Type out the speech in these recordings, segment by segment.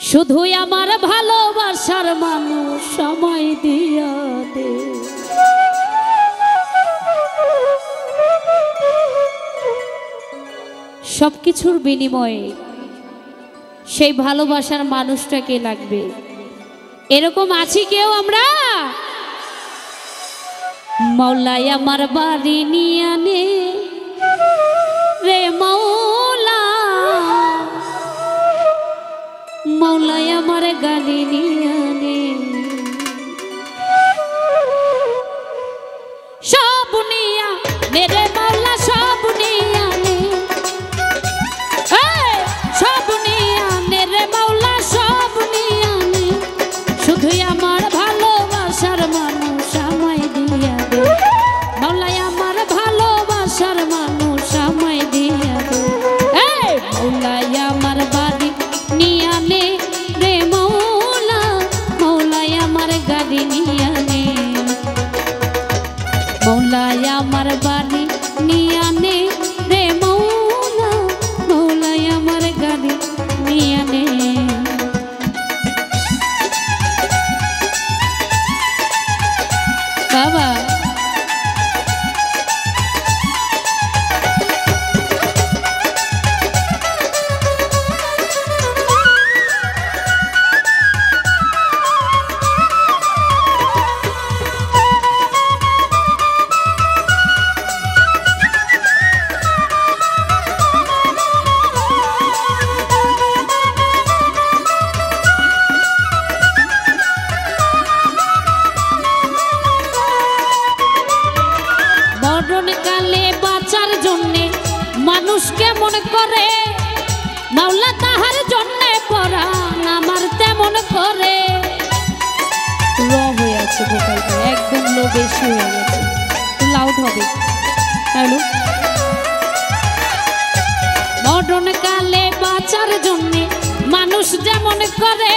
শুধুই আমার ভালোবাসার মানুষ সময় দিয়া দে। সব কিছুর বিনিময়ে সেই ভালোবাসার মানুষটাকে লাগবে? এরকম আছি কেউ আমরা? মৌলাই আমার বাড়ি নিয়ে সব নিয়া মরণ কালে বাঁচার জন্যে মানুষ কেমন করে? মাওলা তাহার জন্যে পরাণ আমার তেমন করে। র হয়ে আছে ভোকালটা একদম লো বেশি হয়ে গেছে। লাউড হবে। হ্যালো? মরণ কালে বাঁচার জন্যে মানুষ যেমন করে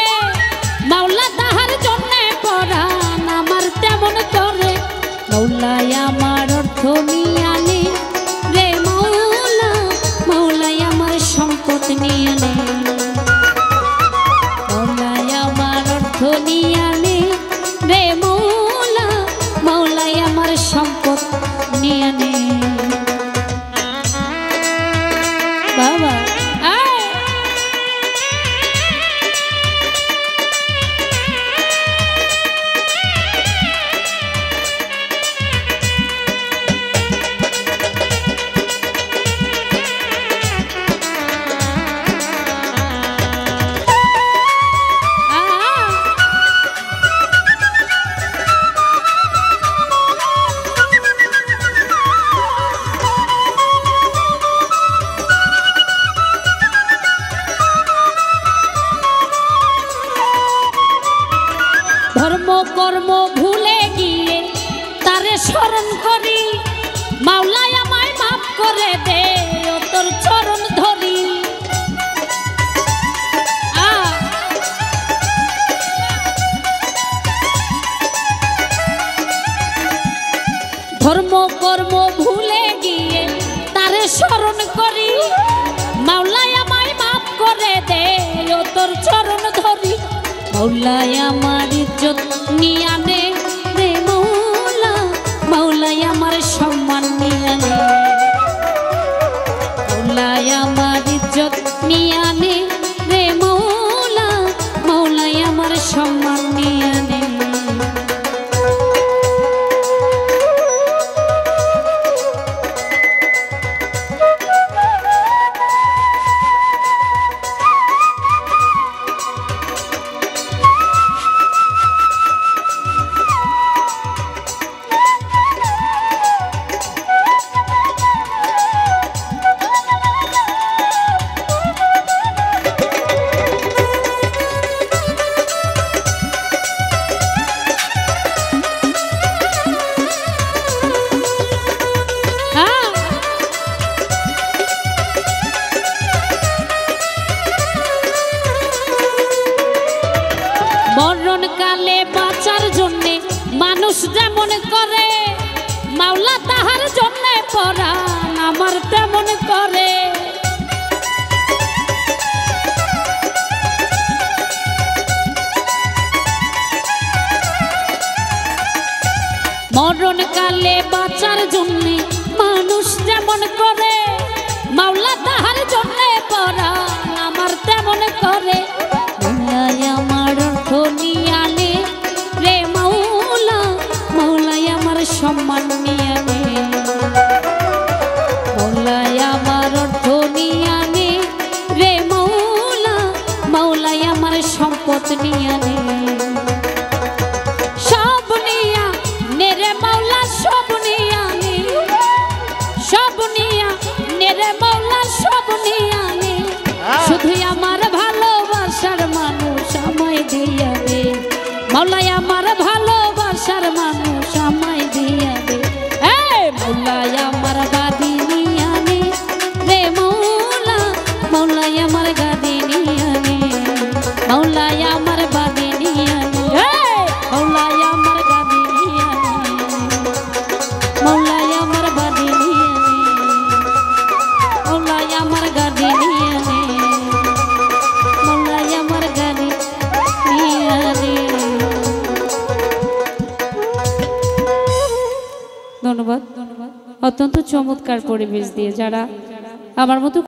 স্মরণ করি মাওলাই আমায় মাফ করে দে ও তোর চরণ ধরি। ধর্ম, কর্ম ভুলে গিয়ে তারে স্মরণ করি। মাওলাই আমায় মাফ করে দে ও তোর চরণ ধরি। মৌলাই আমার ইজ্জত নিয়ে আমার সম্মান নিয়ে আনে আমার ইজ্জত নিয়ে মরণ কালে বাঁচার জন্যে মানুষ যেমন করে মাওলা তাহার জন্যে পরাণ আমার তেমন করে। অত্যন্ত চমৎকার পরিবেশ দিয়ে যারা আমার মতো